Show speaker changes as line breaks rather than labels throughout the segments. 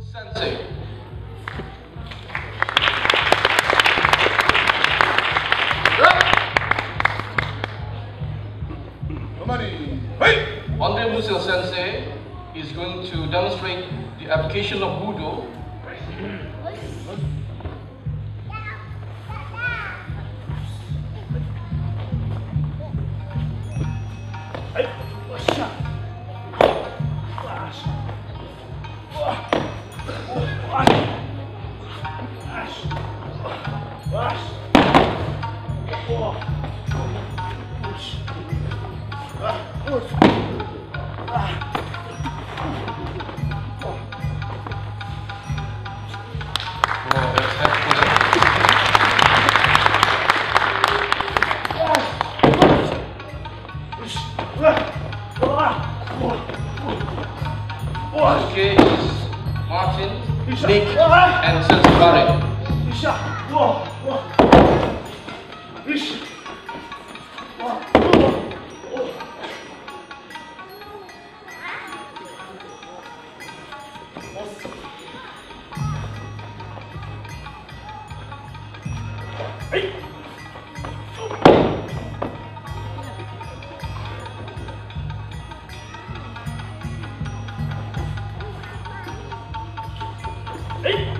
Sensei.
Ondra Musil Sensei is going to demonstrate the application of Budo. Martin, Nick, and Sensei Hey!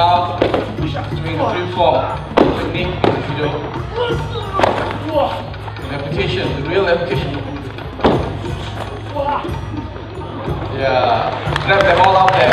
Now, doing the three form technique in the judo. The application, the real application. Yeah, grab them all out there?